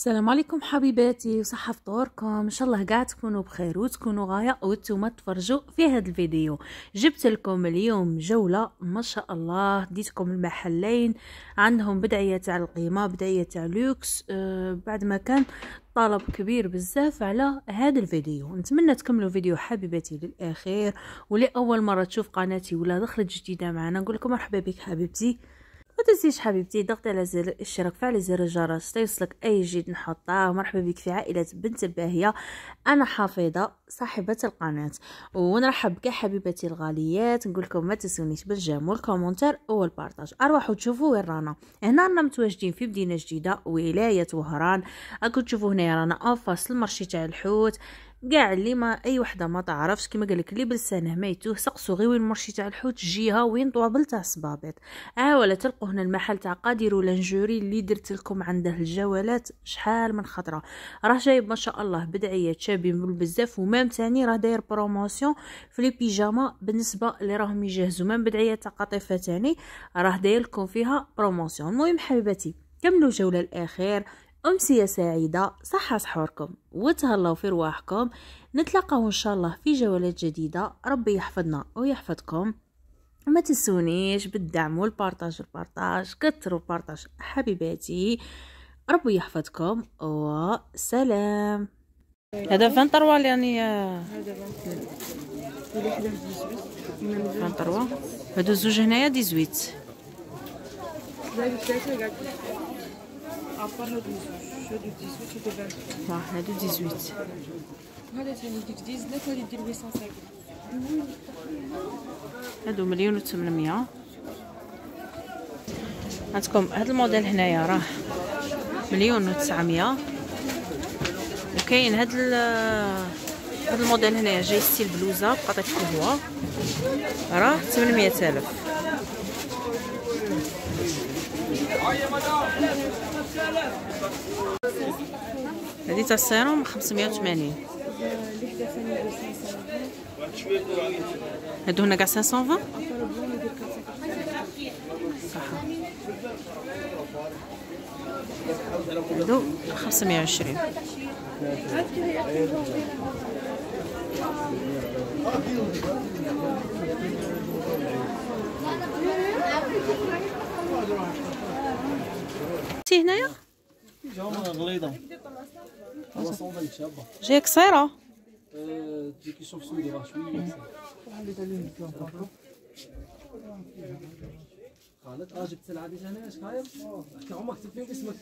السلام عليكم حبيباتي وصحة فطوركم؟ إن شاء الله قاع تكونوا بخير وتكونوا غاية وأنتم تفرجوا في هذا الفيديو. جبت لكم اليوم جولة ما شاء الله ديتكم المحلين عندهم بدعية تاع القيمة بدعية تاع لوكس آه بعد ما كان طلب كبير بزاف على هذا الفيديو. نتمنى تكملوا الفيديو حبيباتي للاخير ولأول مرة تشوف قناتي ولا دخلت جديدة معنا نقول لكم مرحبا بك حبيبتي. تنسيش حبيبتي ضغط على زر الاشتراك فعل زر الجرس ليوصلك أي جديد نحطه. مرحبا بك في عائلة بنت باهية. أنا حافظة صاحبة القناة. ونرحب بك حبيبتي الغاليات نقول لكم ما تنسونيش بال j'aime وال commentaire وال partage. أروحوا تشوفوا وين رانا. هنا رانا متواجدين في مدينة جديدة ولاية وهران. راكم تشوفوا هنا رانا أنفاس ال marché تاع الحوت. كاع اللي ما أي وحدة ما تعرفش كيما قالك اللي بلسانه ما يتوه سقسو غير وين marché تاع الحوت جيها وين طوابل تاع الصبابط آه ولا تلقوا هنا المحل تاع قادر ولا نجوري اللي درت لكم عنده الجوالات شحال من خطرة. راه جايب ما شاء الله بدعيات شابين بزاف و même تاني راه داير promotion في les pyjamas بالنسبة اللي راهم يجهزوا même بدعيات تاع قطيفة تاني راه داير لكم فيها promotion. المهم حبيباتي كملوا جولة الأخير. أمسية سعيدة صحة سحوركم وتهلاو في رواحكم. نتلاقاو إن شاء الله في جولات جديدة. ربي يحفظنا ويحفظكم. ما تنسونيش بالدعم والبارطاج والبارطاج كتروا البارطاج حبيباتي. ربي يحفظكم وسلام. هذا فين طروا يعني هذا فين طروا هادو زوج هنايا ديزويت. ابار هادو زوج هادو 18 هادو 20 صح هادو 18 هذا ثاني يدير 19 هذا يدير 850 هادو مليون و 800 عندكم هاد الموديل هنايا راه مليون و 900 وكاين هاد هاد الموديل هنايا جاي ستيل بلوزه بقطيف كهوه راه 800 الف هذه تاع السيروم 580 هادو هنا كاع 520 صح هادو 520 شفتي هنايا جاية قصيره قالت آه جبت اش حتى عمرك اسمك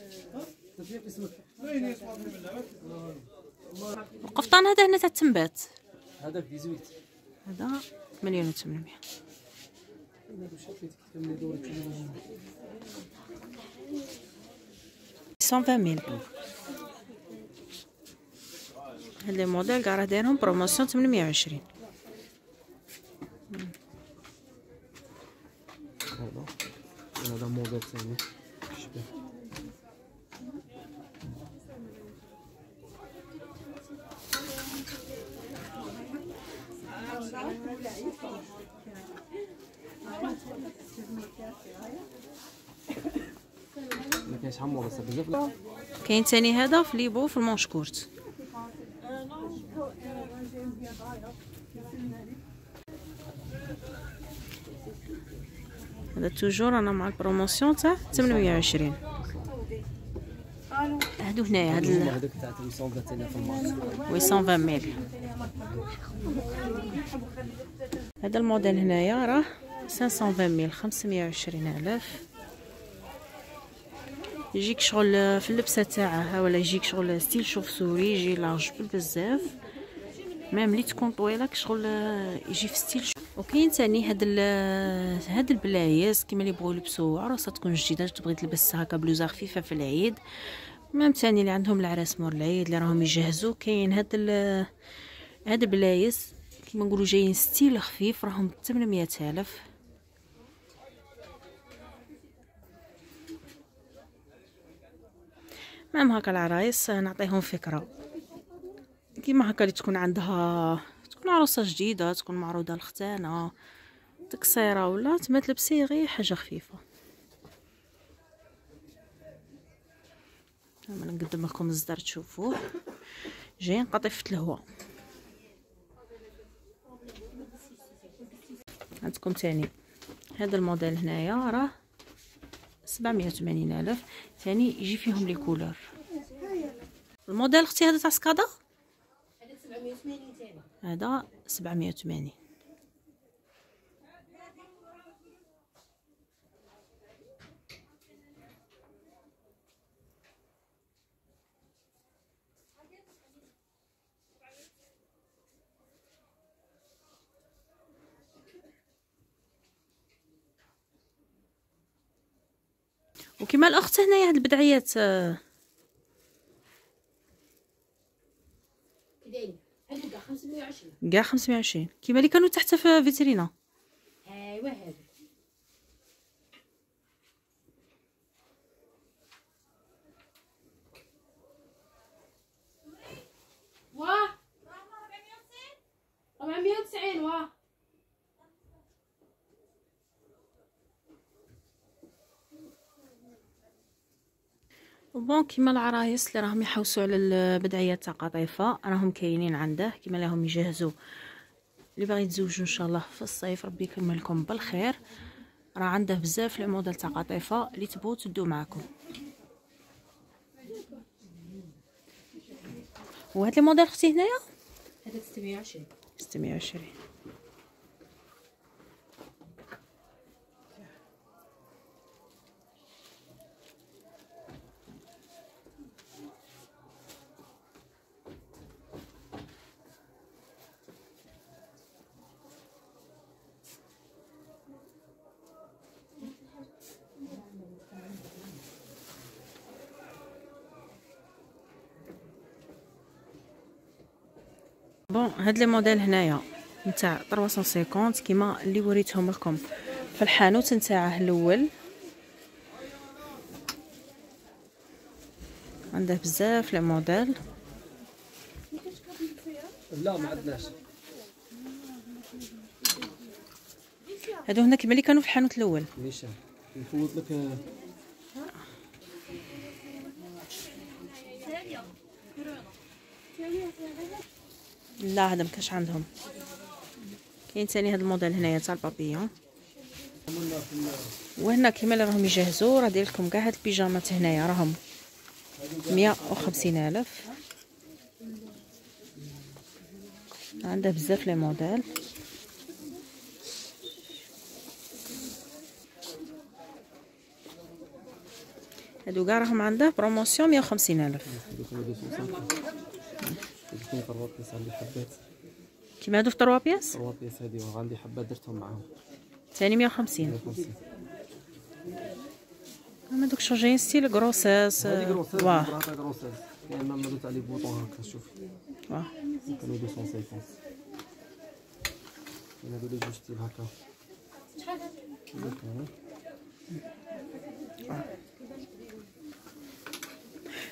اسمك القفطان هذا هنا تتنبات. هذا 18 هذا مليون و800 تكملي دورك são vermelha. Ele é model garden um promoção de mil mil Thank you. ما كاينش حمو بس بزاف لا. كاين تاني هذا في ليبو في المونشكورت هذا توجور أنا مع البروموسيون تاع 820 هادو هنايا هاد هذاك تاع 820 ثاني في الماركت 820 ميل. هذا الموديل هنايا راه 520 mille 520 ألف. يجيك شغل في اللبسة تاعها. ولا يجيك شغل style شوف سوري يجي large بالبزاف même لي تكون طويلة شغل يجي في style. وكاين تاني هاد هاد البلايص كيما اللي بغاو يلبسوا عروسة تكون جديدة. تبغي تلبس هكا بلوزة خفيفة في العيد. même تاني اللي عندهم العراس مور العيد اللي راهم يجهزوا. كاين هاد هاد البلايص كيما نقولوا جايين ستيل خفيف راهم 800 ألف. مام هكا العرايس نعطيهم فكرة. كيما هكا اللي تكون عندها تكون عروسة جديدة تكون معروضة الختانة تكسيره ولا تما تلبسي غير حاجة خفيفة. نقدم لكم الصدر تشوفوه. جايين قطيفة الهواء. عندكم تاني. هذا الموديل هنايا راه سبعمية وثمانين ألف. ثاني يجي فيهم لي كولور. الموديل أختي هذا تاع سكادا؟ هذا سبعمية وثمانين وكما الأخت هنايا هاد البدعيات آه، كداين هذوك 520 كاع 520 كيما اللي كانوا تحت في فيترينا ايوا هادو واه 490 واه بون كيما العرايس اللي راهم يحوسوا على البدعيات تاع قطيفة راهم كاينين عنده كيما راهم يجهزوا. اللي باغي يتزوجوا إن شاء الله في الصيف ربي يكملكم بالخير. راه عنده بزاف لي موديل تاع قطيفة اللي تبغوا تدو معكم وهاد لي موديل أختي هنايا؟ هذاك 620 620 بون هاد لي موديل هنايا نتاع 350 كيما اللي وريتهم لكم. في الحانوت نتاعه الأول. عنده بزاف لي موديل. لا ما عندناش. هادو هنا كيما اللي كانوا في الحانوت الأول. نفوت لك. آه، لا هذا مكاش عندهم. كاين ثاني هذا الموديل هنايا تاع البابيون وهنا كيما اللي راهم يجهزوا راه داير لكم كاع هاد البيجامات هنايا راهم مية وخمسين ألف. عنده بزاف les modèles. هادو كاع راهم عنده promotion مية وخمسين ألف. هذوك هما 250 هذوك طروات بيس عندي حبات. كيما هادو في تروا بياس طروات بيس هذي وعندي حبات درتهم معاهم. ثاني مية وخمسين. 150 هما دوك شوجين ستيل كروسات واه كروسات كاين مام درت عليه بوطون هكا شوفي واه كانوا 250 كاين هادو لي جوج ستيل هكا. هذوك ها.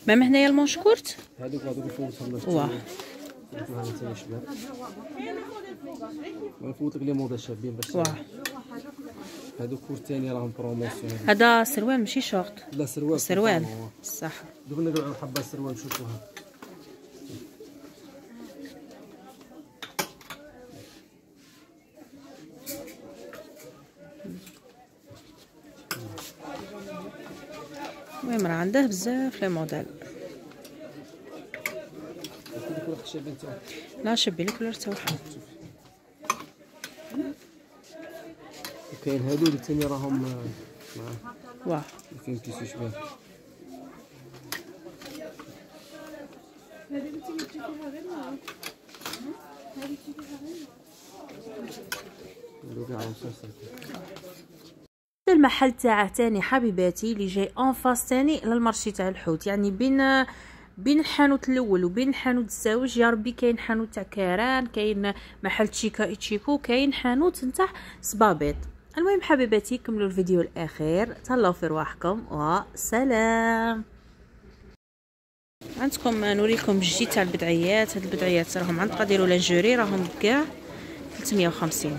مام هنايا المونش كورت هذوك هذوك لك واه هذوك هذا ثاني شباب ونفوت لك لي موضه شابين باش واه هذوك كور ثاني راهم بروموسيون. هذا سروال ماشي شورت. لا سروال سروال. صح. دوك نقعد حبة سروال شوفوها. المهم راه عنده بزاف لي موديل. واحد تاعو لا شبي لك كلور تاعها وكاين هادو اللي ثاني راهم آه، معاه واه كاين كيسو شباب. هادو كاع رصاص المحل تاعه تاني حبيباتي اللي جاي en face تاني لل marché تاع الحوت. يعني بين بين الحانوت الأول وبين الحانوت الزاوج يا ربي كاين حانوت تاع كيران كاين محل تشيكا ايتشيكو كاين حانوت نتاع صبابيط. المهم حبيباتي كملوا الفيديو الأخير. تهلاو في رواحكم وسلام. عندكم نوريكم الجديد تاع البدعيات. هاد البدعيات راهم عند قدير ولا جوري راهم كاع 350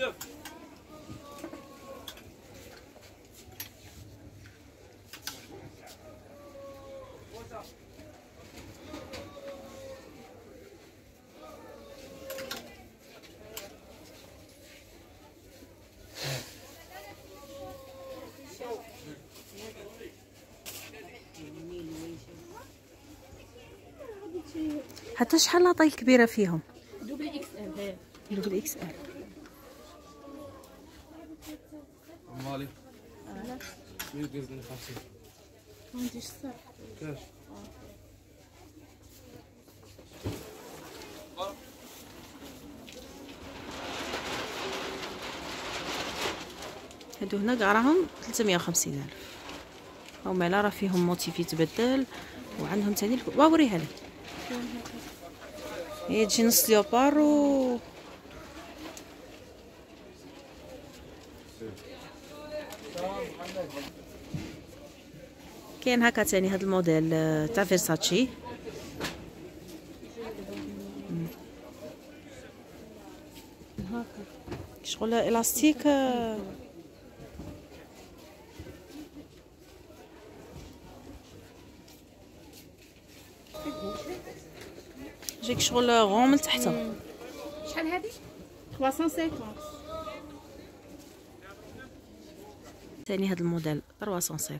350 حتى شحال la taille الكبيره فيهم؟ double XL. double XL. مين قصدني 50 ما عنديش كاش هادو هنا كاع راهم 350 ألف هما لا راه فيهم موتيف يتبدل وعندهم. وا وريها لي هي تجي نص ليوبار و كاين هكا تاني هاد الموديل آه، تاع فيرساتشي. شغل إلاستيك آه، جيك شغل غون من تحت شحال هذه 350 ثاني هذا الموديل؟ 350